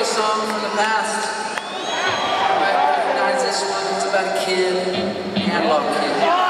a song from the past. I recognize this one. It's about a kid. I love kids.